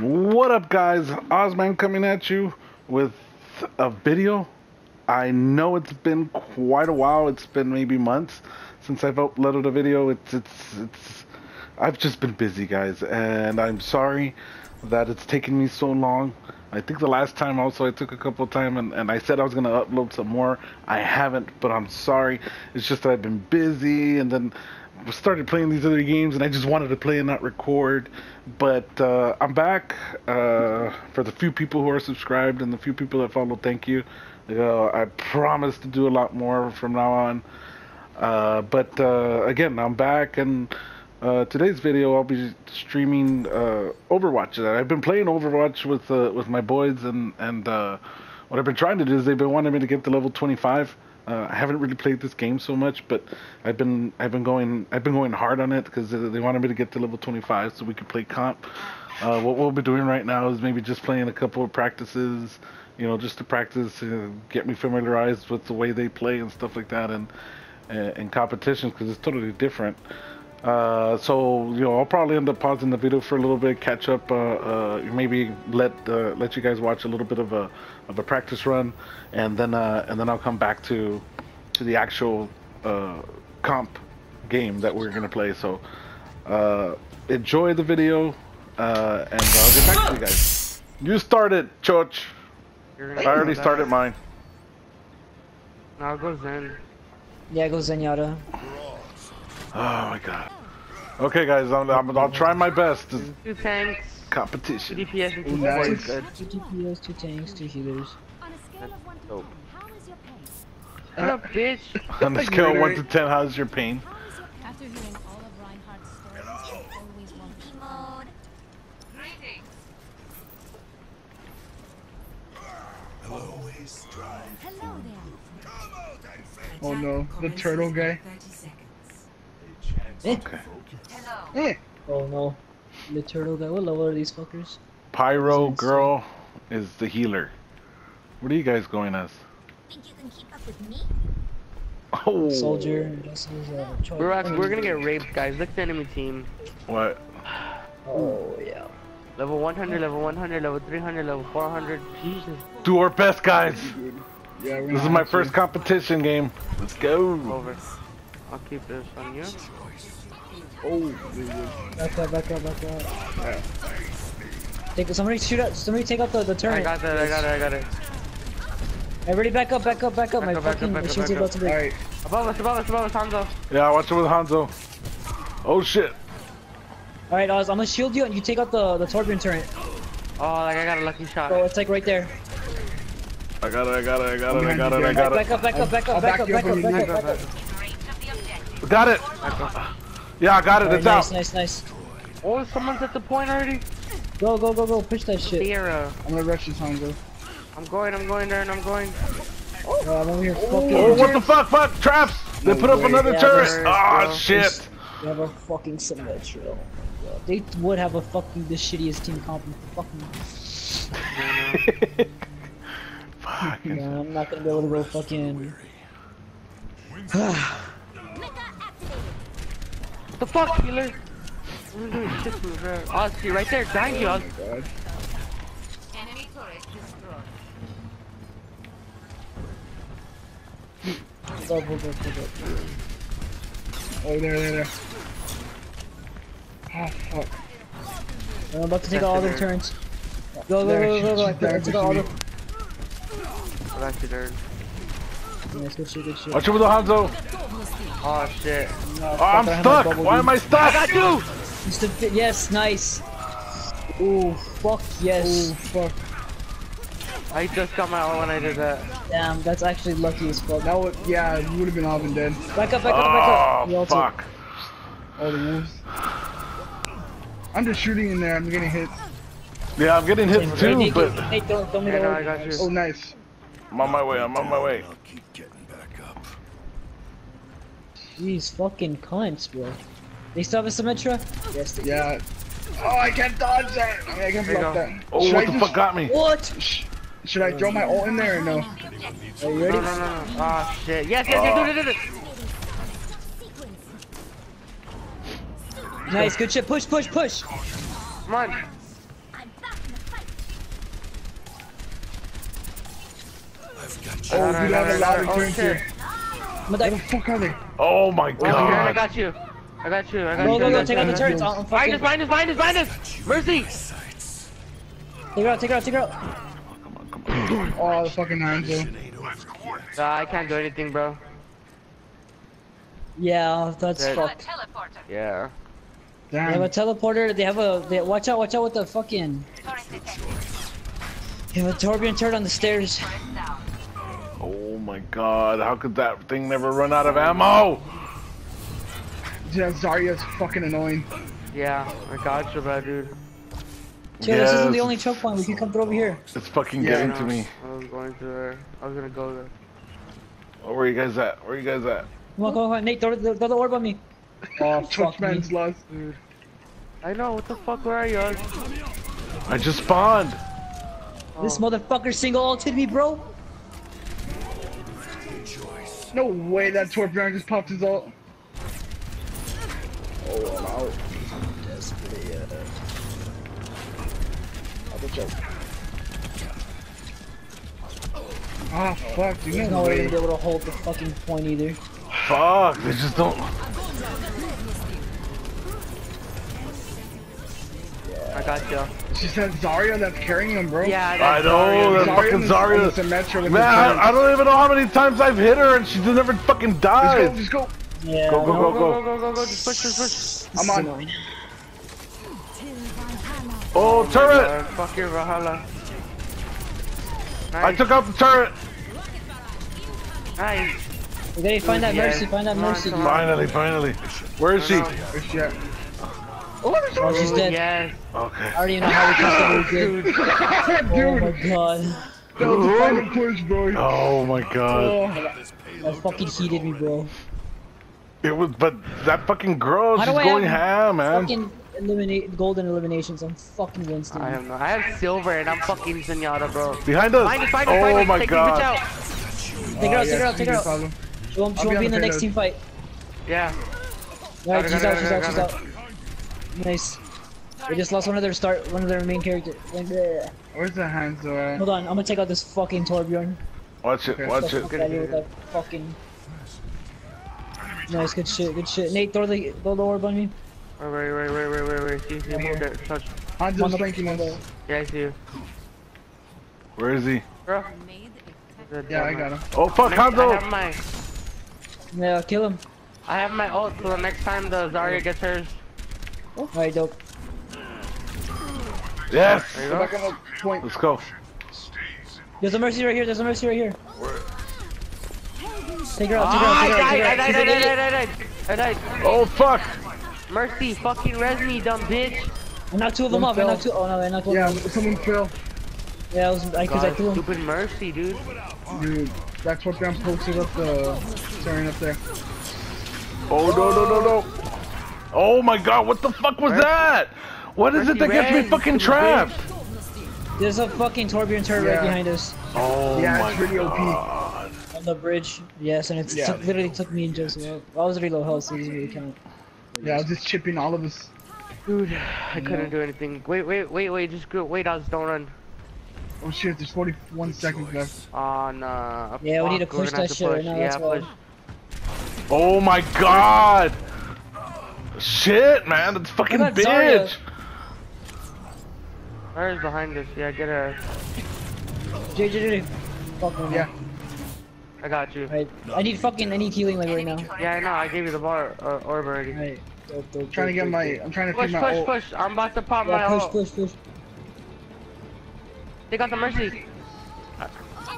What up, guys? Ozman coming at you with a video. I know it's been quite a while. It's been maybe months since I've uploaded a video. It's it's it's. I've just been busy, guys, and I'm sorry that it's taken me so long. I think the last time also I took a couple time and, and I said I was gonna upload some more. I haven't, but I'm sorry. It's just that I've been busy and then started playing these other games and I just wanted to play and not record. But uh, I'm back uh, for the few people who are subscribed and the few people that follow. Thank you. Uh, I promise to do a lot more from now on. Uh, but uh, again, I'm back and uh, today's video I'll be streaming uh, Overwatch. I've been playing Overwatch with with my boys and and uh, what I've been trying to do is they've been wanting me to get to level 25. Uh, I haven't really played this game so much, but I've been I've been going I've been going hard on it because they wanted me to get to level 25 so we could play comp. Uh, what we'll be doing right now is maybe just playing a couple of practices, you know, just to practice, uh, get me familiarized with the way they play and stuff like that, and and competitions because it's totally different. Uh, so you know, I'll probably end up pausing the video for a little bit, catch up, uh, uh, maybe let uh, let you guys watch a little bit of a of a practice run, and then uh, and then I'll come back to to the actual uh, comp game that we're gonna play. So enjoy the video, and I'll get back to you guys. You started, Church. I already started mine. Now go Zen. Yeah, go Zenyatta. Oh my god. Okay, guys, I'm, I'm, I'll try my best. Two tanks, competition. DPS, and two Two, nice. Good. two DPS, two tanks, two healers. On a scale of 1 to 10, how is your pace? Shut up, bitch. On a scale of 1 to 10, how's your pain? How is your After hearing all of Reinhardt's stories, I always want mode. Hello there. Oh no, the turtle guy. Okay. Eh. Oh no. The turtle guy. What level are these fuckers? Pyro Girl is the healer. What are you guys going as? Think you can keep up with me? Oh. Soldier. Is, uh, We're, actually, we're gonna get raped, guys. Look at the enemy team. What? Oh yeah. Level 100, level 100, level 300, level 400. Jesus. Do our best, guys. Yeah, This is my actually- first competition game. Let's go. Over. I'll keep this on you. Oh, Back up, back up, back up. Take somebody shoot out. Somebody take out the the turret. I got that, I got it, I got it. Everybody back up, back up, back up. Back My up, back fucking back up, machine's back about to break. Alright, Above us, above us, above us, Hanzo. Yeah, watch it with Hanzo. Oh shit. All right, Oz. I'm gonna shield you, and you take out the the Torbjorn turret. Oh, like I got a lucky shot. So it's like right there. I got it, I got it, I got it, I got it, I got Back it. up, back up, back I'll up, back back up, back up up, when you back need up, it. back up. Got it. Yeah, I got it. Alright, It's nice, out. nice, nice. nice. Oh, someone's at the point already? Go, go, go, go. Push that shit. Sierra. I'm gonna rush this Hanzo. I'm going, I'm going there, and I'm going. Uh, I'm over here fucking. Oh, what the fuck, fuck, traps! They No put up another Yeah, turret! there's- Ah, bro. shit! They have a fucking Symmetra. Yeah, They would have a fucking the shittiest team comp. in Fucking. Fuck. Yeah, I'm not gonna be able to go fucking. Mecha activated. the fuck, healer? Oh, I'm doing shit to her. Oz, see right there, behind you, Oz. God. Go, go, go, go, go. Oh, there, there, there. Oh, fuck. I'm about to take out all the turns. Go, go, There, go, she- go, go. she's I there, took out all the. I'm actually there. Nice, good shit, good shit. Watch it with the Hanzo! Oh shit. No, Oh, I'm I have my stuck! Why am I stuck? I got you! Just Yes, nice. Ooh, fuck yes. Oh, fuck. I just got my own when I did that. Damn, that's actually lucky as fuck. That would, yeah, you would have been all been dead. Back up, back up, back up. You Oh, also- fuck. All the wolves. I'm just shooting in there. I'm getting hit. Yeah, I'm getting hit too, but Hey, don't, don't me Yeah, no. I got you. Oh, nice. I'm on my way, I'm on my way. These fucking cunts, bro. They still have a Symmetra? Yes, they Yeah. Do. Oh, I can't dodge that! I, mean, I can block that. Oh, should what I the just... fuck got me? What? Sh should I throw my ult in there or no? Are you ready? No, no, no, no. Oh, shit. Yes, yes, yes, yes, yes, yes. Nice, good shit. Push, push, push! Come on. Oh, you have a lot of oh, turns here. What the fuck are they? Oh my Oh, here, I got you. I got you, I got Go, you. go, I go, take out the turrets. I'm Behind us, fucking. behind us, behind us, behind us! Mercy! Take her out, take her out, take her out. Oh, the fucking Hanzo. Nah, I can't do anything, bro. Yeah, that's Dead. fucked. Yeah. They have a teleporter. They have a. They, watch out! Watch out with the fucking. They have a Torbjorn turret on the stairs. Oh my god. How could that thing never run out of ammo? Yeah, Zarya's fucking annoying. Yeah, I got you, bro, dude. Chill, this isn't the only choke point. We can come through over here. It's fucking Yeah, getting to me. I was going to there. I was gonna go there. Oh, where are you guys at? Where are you guys at? Come on, come on, come on. Nate, throw, the- throw the orb on me. Oh, fuck me. Churchman's lost. I know, what the fuck, where are you? I just spawned. Oh. This Oh. motherfucker single ulted me, bro. No way that Torbjorn just popped his ult. Oh, I'm out. Ah, fuck, dude. There's No no way way. to be able to hold the fucking point either. Fuck. They just don't. I got you. She said Zarya that's carrying him, bro. Yeah, I that's know. That fucking on Zarya. the Symmetra with Man, I. I don't even know how many times I've hit her and she never fucking Let's go, dies. just go. Yeah. Go, go, go, Go, go. go, go, go, go, just push, push, push. I'm on. annoying. Oh, turret! Fuck your Valhalla. I took out the turret. nice. Okay, find that Yeah. mercy, find that mercy. Finally, finally. Where is she? No, no. Where's she at? Oh, she's oh, dead. Yes. Okay. I already know how we can stay good. Dude, Oh my god. that was a final push, bro. Oh my god. Oh, That fucking heated me, bro. It was, but that fucking girl, How she's going ham, man. Fucking eliminate golden eliminations. I'm fucking Winston. I have no, I have silver and I'm fucking Zenyatta, bro. Behind us. Find it, find it, oh find it. my Take this bitch god. out. Take her out, take her out, take her out. She won't, she I'll won't be be in the next team fight. Yeah. Alright, Got her, she's got out, her, out, her, out. Nice. We just lost one of their start, one of their main characters. Where's the Hanzo at? Hold on, I'm gonna take out this fucking Torbjorn. Watch it, Okay. watch Fuck it. outta here with that fucking. Nice, good shit, good shit. Nate, throw the, throw the orb on me. Wait, wait, wait, wait, wait, wait, wait. See, see, Right move here. that. Touch. Hanzo's flanking us. Yeah, I see you. Where is he? Bro. Yeah, I got him. Oh fuck, Next, I Hanzo! have my, Yeah, kill him. I have my ult, so the next time the Zarya gets hers. Alright, dope. Yes! Go go. back on the point. Let's go. There's a mercy right here, there's a mercy right here. Take her out, take her Ah, out, I take her out, take her died, I died, I died. I died, I died. Oh fuck! Mercy, fucking res me, dumb bitch. I knocked two of them One off, I knocked two. Oh no, I knocked one Yeah, someone fell. Yeah, it was because I threw him. stupid Mercy, dude. Dude, that's what them posted up the staring up there. Oh no no no no! Oh my god, what the fuck was Where? that? What is it that gets me fucking stupid trapped? There's a fucking Torbjorn turret right behind us. Oh Yeah, my it's really OP. god. On the bridge. Yes, and it Yeah. took, literally took me and Joseph out. I was really low health, so it doesn't really count. Yeah, I was just chipping all of us. Dude, I couldn't do anything. Wait, wait, wait, wait, just go, wait, Oz, don't run. Oh shit, there's 41 seconds left. Oh, nah. Yeah, we need to push gonna that shit right now, Yeah, that's why. push. Oh my god! Shit, man, that's fucking What about Zarya? bitch! Zarya's behind us. Yeah, get her. J, J, J. Fuck no. Yeah. I got you. Alright, I need fucking, I need healing like right now. Yeah, I know. I gave you the bar uh, orb already. Alright. Dope, dope, Trying to get my. I'm trying to Push, take my push, ult. push. I'm about to pop my Yeah, push, ult. push, push. Take out the mercy. I-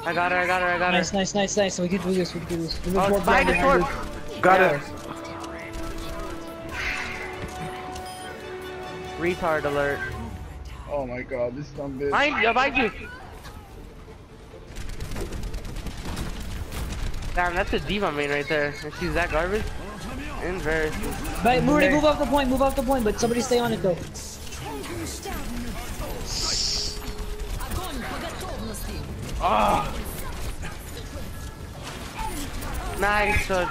I got her. I got her. I got her. Nice, nice, nice, nice. We can do this, we can do this. We Oh, can it's behind the sword. Got Yeah. it. Retard alert. Oh my god, this dumb bitch. Behind you. Behind you. Damn, that's a D.Va main right there. And she's that garbage. Embarrassing. But Moody, move off the point, move off the point, but somebody stay on it though. Nice. So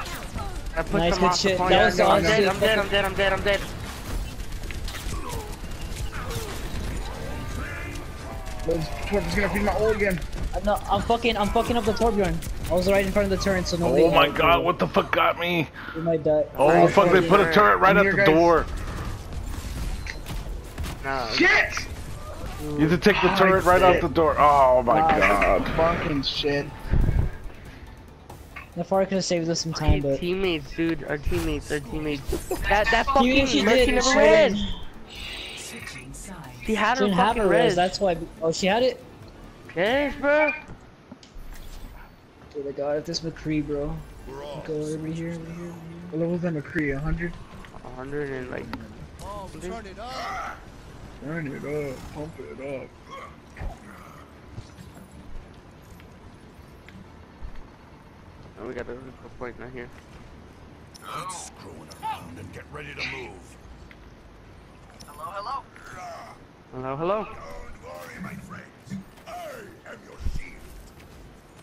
I put Nice, them good off the shit. point. That was no, I'm dead. I'm dead. I'm dead. I'm dead. I'm dead. Those torps gonna feed my ult again. I'm not, I'm fucking, I'm fucking up the Torbjorn. I was right in front of the turret, so nobody. Oh my had- god, what the fuck got me? We might die. Oh Right, fuck, they put a turret right I'm at here, the guys. door. Nah, Shit! You have to take the Oh, turret right out the door. Oh my god. Fucking shit. Nafar could have saved us some our time, but. teammates, dude. Our teammates, our teammates. That that fucking she Mercy did, never she read. did. She had She her didn't have fucking a res, res. that's why. Oh, she had it? Yes, bro. Oh my god, if this McCree, bro. Go over here, over here, over here. What level's that McCree? 100? 100 and like. Oh, Turn it up. Turn it up. Pump it up. Oh, we got a point right here. Let's Screwing around and get ready to move. Hello, hello. Don't worry, my friends. I am your shield.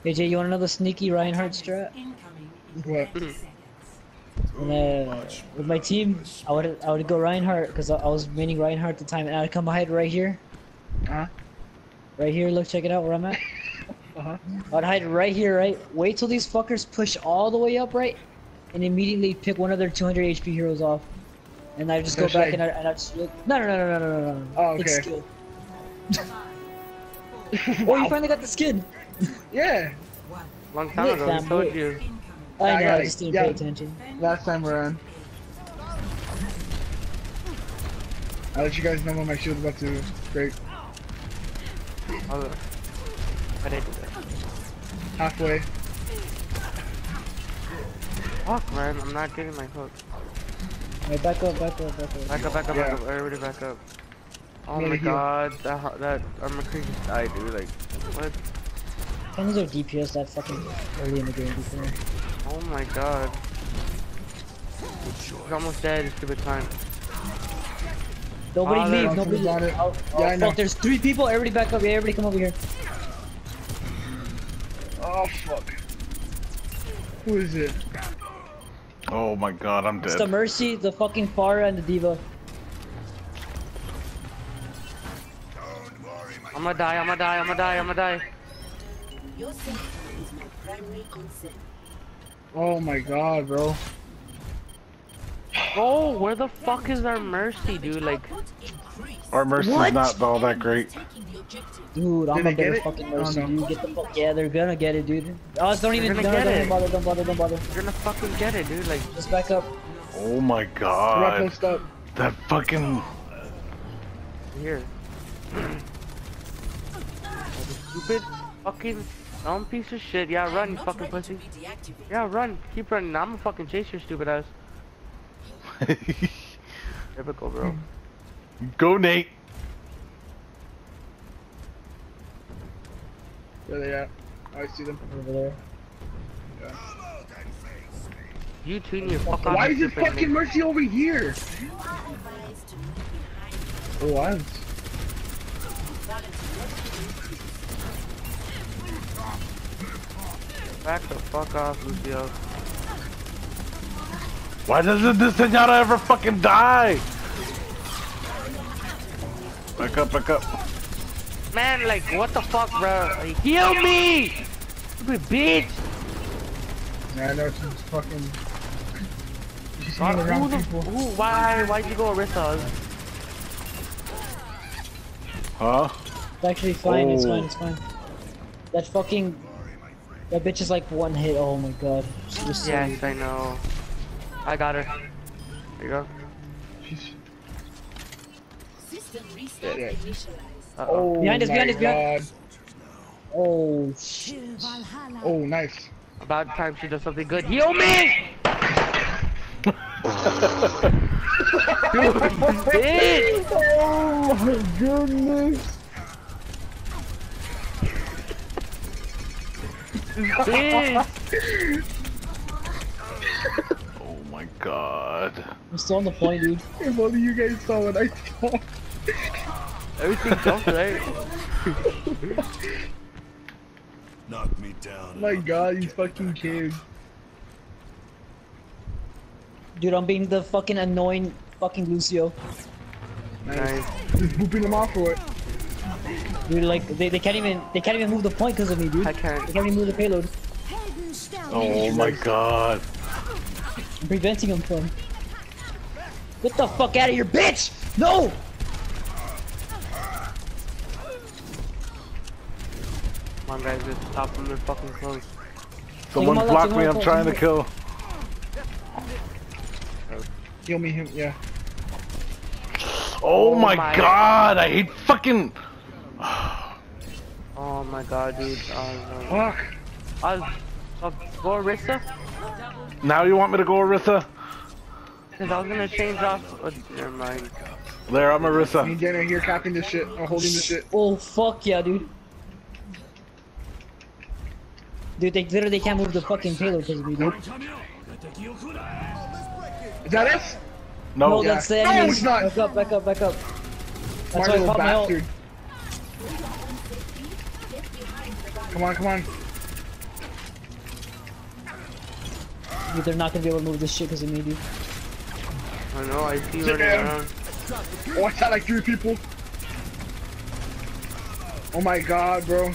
AJ, you want another sneaky Reinhardt strat? What? And, uh, with my team, I would I would go Reinhardt because I, I was maining Reinhardt at the time, and I'd come hide right here. Huh? Right here, look, check it out where I'm at. Uh-huh. I'd hide right here, right? Wait till these fuckers push all the way up, right? And immediately pick one of their 200 HP heroes off. And I just go back right. and I, and I just look. No, no, no, no, no, no, no, no. Oh, It's okay. skill. oh, you finally got the skin. Yeah. Long time Wait, ago, fam, we told you. I I know, got I just didn't Yeah. pay attention. Last time around. I'll let you guys know when my shield's about to break. Oh, I didn't do that. Halfway. Fuck, man. I'm not getting my hook. Wait, back up, back up, back up. Back up, back up, Yeah. back up. Everybody back up. Oh I'm my heal. god, that ho- that our McCree just died, dude. Like, what? Tell me their DPS that fucking early in the game before. Oh my god. He's almost dead. It's stupid time. Nobody Oh, leave, nobody something leave. Oh, it. oh, Yeah, I know. fuck, there's three people. Everybody back up. Yeah, everybody come over here. Oh, fuck. Who is it? Oh my god, I'm dead. It's the. Mercy, the fucking Pharah, and the D.Va. Don't worry, my I'm gonna die. I'm gonna die. I'm gonna die. I'm gonna die. Your safety is my primary concern. Oh my god, bro. Oh, where the fuck is our Mercy, dude? Like, Our Mercy's What? not all that great. Taking the objective. Dude, I'm Did a get better it? fucking Oh, Mercy, um, no. dude. Get the fuck. Yeah, they're gonna get it, dude. Us, don't even. gonna Don't, get don't it. bother. Don't bother. Don't bother. you're gonna fucking get it, dude. Like, Just back up. Oh my We're not god. post up. That fucking. here. Stupid fucking dumb piece of shit. Yeah, run, you fucking pussy. to be deactivated. Yeah, run. Keep running. I'm gonna fucking chase your stupid ass. Typical, bro. Go, Nate. Where they at? Oh, I see them. Over there. You two need to fuck off. Why is this fucking nigga. Mercy over here? Advised to Oh, I Back the fuck off, Lucio. Why doesn't this Zenyatta ever fucking die? Back up, back up. Man, like, what the fuck, bro? Like, heal me! Stupid bitch! Yeah, I know she's fucking. She's God, hanging who around the, people. who, why, why'd you go Orisa? Huh? It's actually fine. It's Oh. fine. It's oh. fine. That fucking. That bitch is like one hit. Oh my god. She was so Yes, I know. I got her. There you go. She's. System restart Yeah. initialized. Uh oh. Oh, Behind us, behind us, behind- God. Oh Oh, nice. About time she does something good. Heal me! bitch! Oh my goodness. Bitch! Oh my god. I'm still on the point, dude. If only you guys saw what I saw. Everything jumped, right? knock me down. my god, these fucking kids. Dude, I'm being the fucking annoying fucking Lucio. Nice. Nice. Just booping them off for it. Dude, like they, they can't even they can't even move the point because of me, dude. I can't. They can't even move the payload. Oh my god. I'm preventing them from. Get the fuck out of here, bitch! No! Come on, guys, just stop them. They're fucking close. Someone left, block me, I'm trying to take him kill. Heal me, him, yeah. Oh, Oh my, my- god, I hate fucking. Oh my god, dude. Oh, Fuck. Uh, no. Oz, oh, go Orisa? Now you want me to go Orisa? Cause I was gonna change off. Oh, never mind. There, I'm Me Orisa. and Jen are here capping this shit, I'm holding this shit. Oh fuck yeah, dude. Dude, they literally can't move the fucking payload because of me, dude. Is that us? No, No, yeah. that's the No, it's not. Back up, back up, back up. That's Smart why I little popped my ult. Come on, come on. Dude, they're not gonna be able to move this shit because of me, dude. I know, I see you Sit running down. around. Oh, I shot like three people. Oh my god, bro.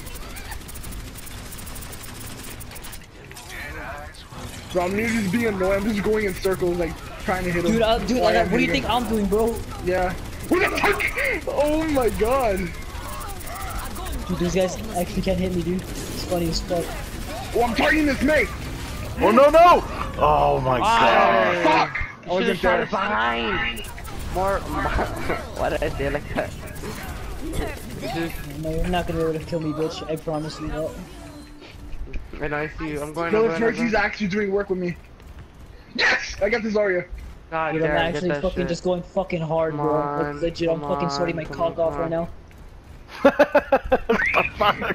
Bro, I'm literally just being annoying. I'm just going in circles, like, trying to hit him. Dude, uh, dude, Oh, like, what do you think. I'm doing, bro? Yeah. What the fuck? Oh my god. Dude, these guys actually can't hit me, dude. It's funny as fuck. Oh, I'm targeting this mate. Oh no no! Oh my god. Ah, Fuck. I Should've wasn't shot there. it behind. More. Why did I say like that? No, you're not gonna be able to kill me, bitch. I promise you that. I know, I see you. I'm going. No, I'm this going. I'm Mercy's going. actually doing work with me. Yes! I got this Zarya. God Dude, I'm damn, get actually that fucking shit. just going fucking hard, Come bro. on, Like, legit, I'm come fucking sweating my cock come off right on. now.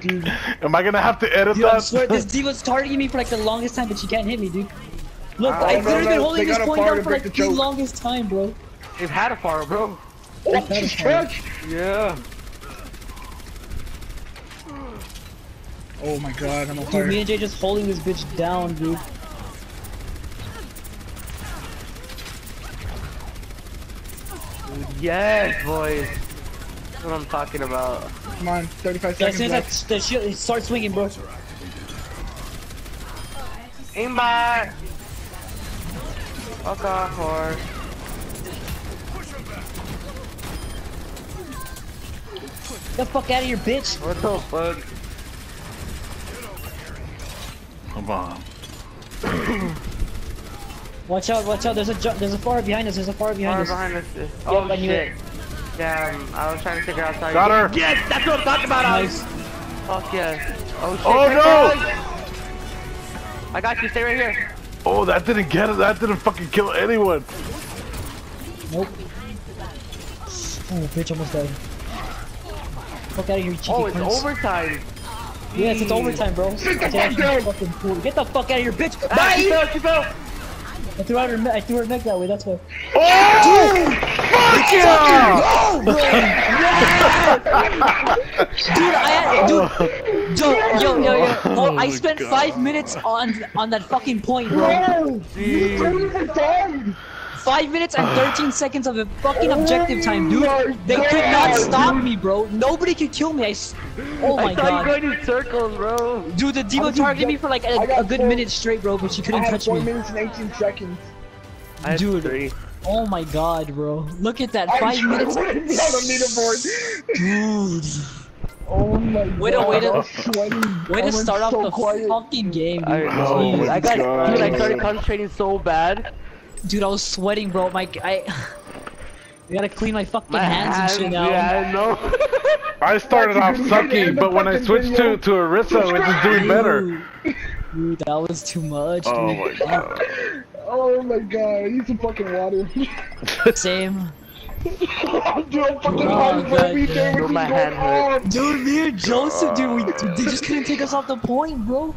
Dude. Am I gonna have to edit Dude, I swear, this D.Va's targeting me for like the longest time, but she can't hit me, dude. Look, I've no, literally no, been holding they this point down for like the the longest time, bro. They've had a fire, bro. Oh, that is stretch! Yeah. Oh my god, I'm on Dude, fire. me and Jay just holding this bitch down, dude. Yes, boys. That's what I'm talking about. Come on, 35 Yeah, as seconds soon as left. that the shield start swinging, bro. Aimbot. Fuck off, whore. Get the fuck out of here, bitch. What the fuck? Come on. Watch out, watch out. There's a ju- there's a far behind us. There's a far behind Far us. behind us. is- Oh I knew shit. Damn, I was trying to figure out how Got you- her. Yes, that's what I'm talking about. Nice. Fuck yes. Oh shit. Oh, no! there. I got you. Stay right here. Oh, that didn't get it. That didn't fucking kill anyone. Nope. Oh, bitch, almost died. Fuck out of here, you cheeky Oh, it's cunts. overtime. Yes, it's overtime, bro. Sit the fuck actually down. fucking cool. Get the fuck out of here, bitch. Ah, she Bye. fell. She fell. I threw out her. I threw her neck that way. That's why. Oh! Fuck yeah! Oh, bro. Dude, I had, dude, yo, yo, yo, yo. Oh, I spent God. five minutes on on that fucking point, bro. Five minutes and 13 seconds of a fucking objective time, dude. Oh they could not stop me, bro. Nobody could kill me. I oh my I saw god. you going in circles, bro. Dude, the D.Va I'm targeted me for like I a, got a good four- minute straight, bro, but she couldn't had touch 4 me. minutes and 18 seconds. I had Dude. three. Oh my god, bro. Look at that. I'm Five trying minutes. to win on the leaderboard. Dude. Oh my Way god. way to- I was sweating. Way I to went start off so the quiet. fucking game, dude. I know. Oh my I got. God. Dude, I started concentrating so bad. Dude, I was sweating, bro. My, I, I gotta clean my fucking My hands, and shit now. Yeah, I know. I started off Fucking sucking, but when I switched to video. to Orisa, it was doing better. Dude, dude, that was too much. Oh dude. my god. Oh my god, I need some fucking water. Same. Dude, I'm fucking Oh, hungry for God, everything. damn. What's My going hand hurt. on? Dude, me and Joseph, dude, we, ah. they just couldn't take us off the point, bro.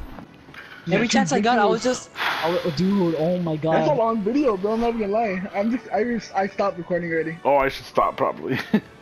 Every chance I got, I was just, I was, oh, dude, oh my god. That's a long video, bro. I'm not even gonna lie. I'm just, I just, I stopped recording already. Oh, I should stop probably.